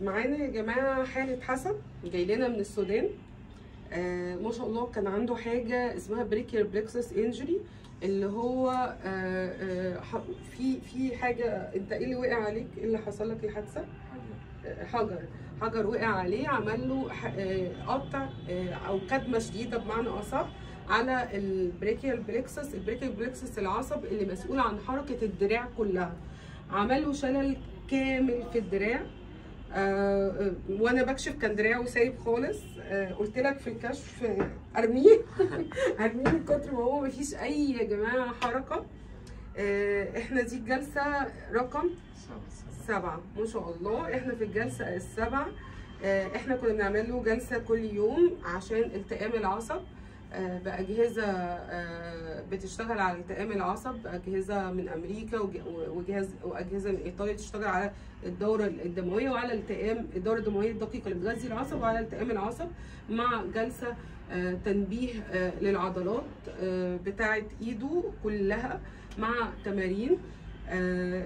معانا يا جماعة حاله حسن جاي لنا من السودان. آه ما شاء الله كان عنده حاجة اسمها brachial plexus injury اللي هو آه آه في في حاجة انت إيه اللي وقع عليك؟ إيه اللي حصل لك الحادثة؟ حجر. حجر. وقع عليه عمل له آه، قطع آه، أو كدمة شديدة بمعنى أصح على ال brachial plexus ال brachial plexus العصب اللي مسؤول عن حركة الدراع كلها. عمل له شلل كامل في الدراع. آه آه، وأنا بكشف كان دراعه سايب خالص. آه قلت لك في الكشف آه، أرميه. أرميه من كتر ما هو مفيش أي يا جماعة حركة. آه إحنا دي الجلسة رقم سبعة. ما شاء الله إحنا في الجلسة السابعة. آه، إحنا كنا بنعمل له جلسة كل يوم عشان التئام العصب. بأجهزة آه، بتشتغل على التئام العصب أجهزة من أمريكا وج- وجهاز وأجهزة من إيطاليا تشتغل على الدورة الدموية وعلى التئام الدورة الدموية الدقيقة اللي بتغذي العصب وعلى التئام العصب مع جلسة آه، تنبيه آه، للعضلات آه، بتاعة إيده كلها مع تمارين.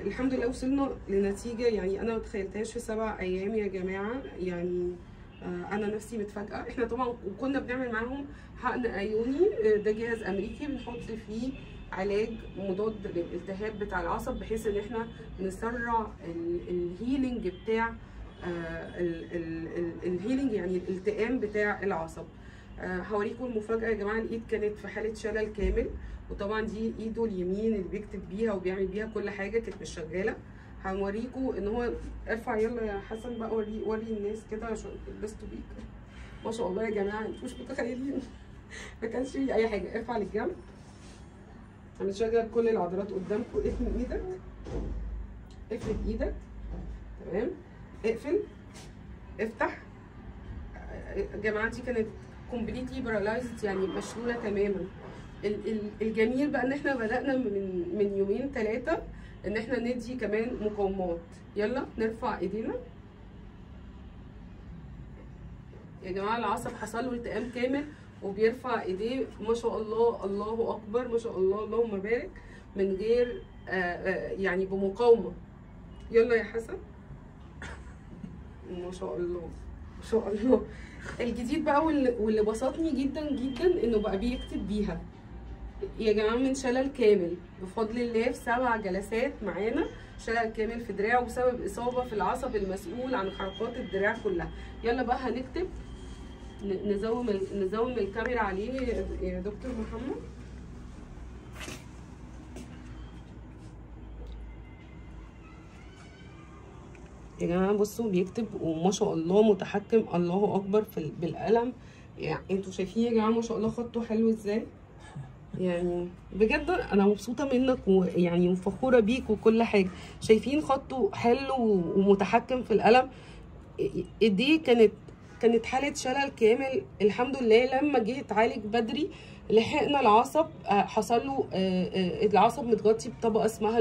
الحمد لله وصلنا لنتيجة يعني أنا ما تخيلتهاش في سبع أيام يا جماعة يعني أنا نفسي متفاجئة. إحنا طبعا كنا بنعمل معاهم حقن آيوني آه ده جهاز أمريكي بنحط فيه علاج مضاد للالتهاب بتاع العصب بحيث إن إحنا نسرع ال- ال healing بتاع آه ال- ال- ال- ال healing يعني الالتئام بتاع العصب. آه هوريكم المفاجأة يا جماعة الإيد كانت في حالة شلل كامل وطبعا دي إيده اليمين اللي بيكتب بيها وبيعمل بيها كل حاجة كانت مش شغالة. هنوريكم إن هو ارفع يلا يا حسن بقى وري وري الناس كده عشان تتبسطوا بيك. ما شاء الله يا جماعة أنتوا مش متخيلين. ما كانش فيه أي حاجة. ارفع للجنب. هنشغل كل العضلات قدامكم اقفل إيدك. اقفل إيدك. تمام. اقفل. افتح. جماعة دي كانت completely paralyzed يعني مشلولة تماما. ال- ال- الجميل بقى إن إحنا بدأنا من من يومين ثلاثة إن إحنا ندي كمان مقاومات يلا نرفع إيدينا. يا جماعة العصب حصل له التئام كامل وبيرفع إيديه. ما شاء الله الله أكبر ما شاء الله اللهم بارك. من غير آه، آه، يعني بمقاومة. يلا يا حسن. ما شاء الله ما شاء الله. الجديد بقى واللي واللي بسطني جدا جدا إنه بقى بيكتب بيها. يا جماعة من شلل كامل. بفضل الله في سبع جلسات معانا شلل كامل في دراعه بسبب إصابة في العصب المسؤول عن حركات الدراع كلها. يلا بقى هنكتب. نزوم نزوم الكاميرا عليه يا- دكتور محمد. يا جماعة بصوا بيكتب وما شاء الله متحكم. الله أكبر في ال- بالقلم. يعني أنتوا شايفين يا جماعة ما شاء الله خطه حلو إزاي؟ يعني بجد أنا مبسوطة منك ويعني فخوره بيك وكل حاجة. شايفين خطه حلو ومتحكم في القلم. ايديه كانت كانت حالة شلل كامل. الحمد لله لما جه اتعالج بدري لحقنا العصب. آه، حصل له آه، آه، العصب متغطي بطبقة اسمها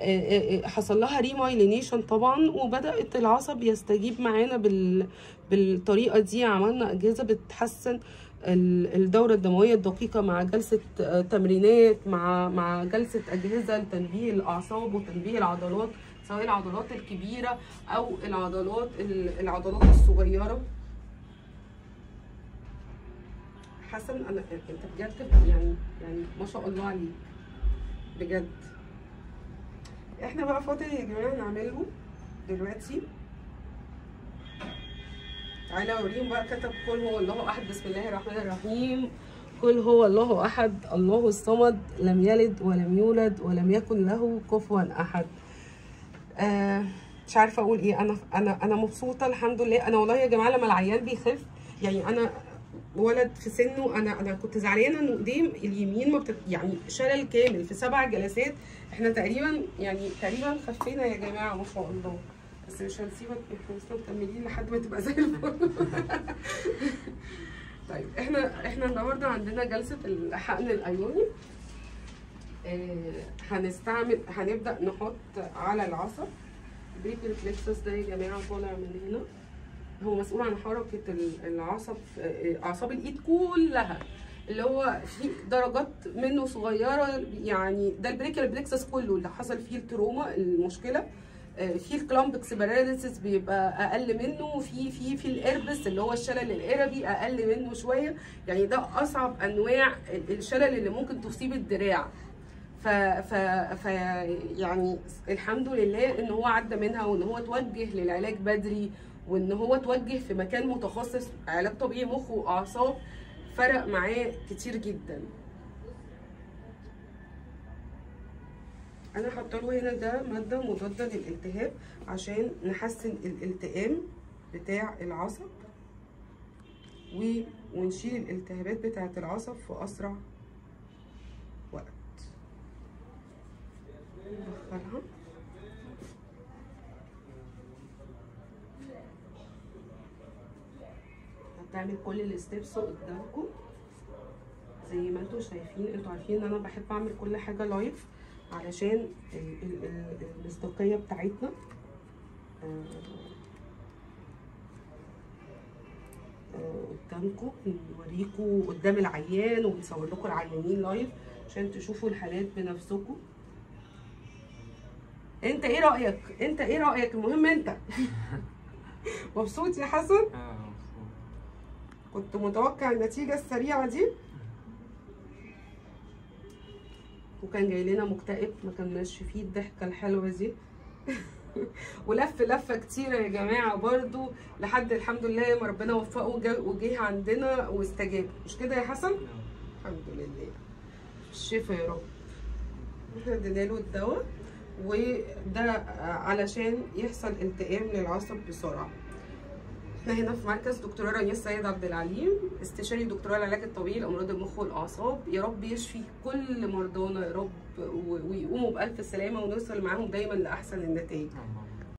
آه، حصل لها ريمايلينيشن طبعا وبدأت العصب يستجيب معانا بال بالطريقة دي. عملنا أجهزة بتحسن ال- الدورة الدموية الدقيقة مع جلسة آه، تمرينات مع مع جلسة أجهزة لتنبيه الأعصاب وتنبيه العضلات سواء العضلات الكبيرة أو العضلات ال- العضلات الصغيرة. حسن أنا أنت بجد يعني يعني ما شاء الله عليك. بجد. إحنا بقى فاضل يا جماعة نعمله دلوقتي. تعالى اوريهم بقى كتب قل هو الله أحد بسم الله الرحمن الرحيم. قل هو الله أحد. الله الصمد لم يلد ولم يولد ولم يكن له كفوا أحد. آه مش عارفة أقول إيه. أنا أنا أنا مبسوطة الحمد لله. أنا والله يا جماعة لما العيان بيخف يعني أنا ولد في سنه أنا أنا كنت زعلانة إنه ايديه اليمين ما بتت... يعني شلل كامل في سبع جلسات. إحنا تقريبا يعني تقريبا خفينا يا جماعة ما شاء الله. بس مش هنسيبك إحنا لسه مكملين لحد ما تبقى زي الفل. طيب إحنا إحنا النهارده عندنا جلسة الحقن الأيوني. آه هنستعمل هنبدأ نحط على العصب brachial plexus ده يا جماعة طالع من هنا هو مسؤول عن حركة ال- العصب آه، أعصاب الإيد كلها. اللي هو في درجات منه صغيرة يعني ده ال brachial plexus كله اللي حصل فيه ال trauma المشكلة. في ال Klumpke's paralysis بيبقى أقل منه وفي في في ال Erb's اللي هو الشلل الأربي أقل منه شوية. يعني ده أصعب أنواع ال- الشلل اللي ممكن تصيب الدراع. ف ف ف يعني الحمد لله إن هو عدى منها وإن هو توجه للعلاج بدري وإن هو توجه في مكان متخصص علاج طبيعي مخ وأعصاب فرق معاه كتير جدا. أنا حاطه له هنا ده مادة مضادة للالتهاب عشان نحسن الالتئام بتاع العصب و... ونشيل الالتهابات بتاعة العصب في أسرع وقت. ندخلها هتعمل كل الستبس قدامكم. زي ما أنتوا شايفين أنتوا عارفين إن أنا بحب أعمل كل حاجة live علشان ال- ال- ال- المصداقيه بتاعتنا. قدامكم نوريكم قدام العيان وبنصور لكم العيانين live عشان تشوفوا الحالات بنفسكم. انت إيه رأيك؟ انت إيه رأيك؟ المهم انت. مبسوط يا حسن؟ آه كنت متوقع النتيجة السريعة دي. وكان جاي لنا مكتئب ما كناش فيه الضحكة الحلوة دي. ولف لفة كتيرة يا جماعة برضو لحد الحمد لله ما ربنا وفقه وجه عندنا واستجاب. مش كده يا حسن؟ الحمد لله. الشفا يا رب. إحنا ادينا له الدواء وده علشان يحصل التئام للعصب بسرعة. إحنا هنا في مركز دكتوره رانيا السيد عبد العليم. استشاري دكتوراه العلاج الطبيعي لأمراض المخ والأعصاب. يا رب يشفي كل مرضانا يا رب ويقوموا بألف سلامة ونوصل معاهم دايما لأحسن النتائج.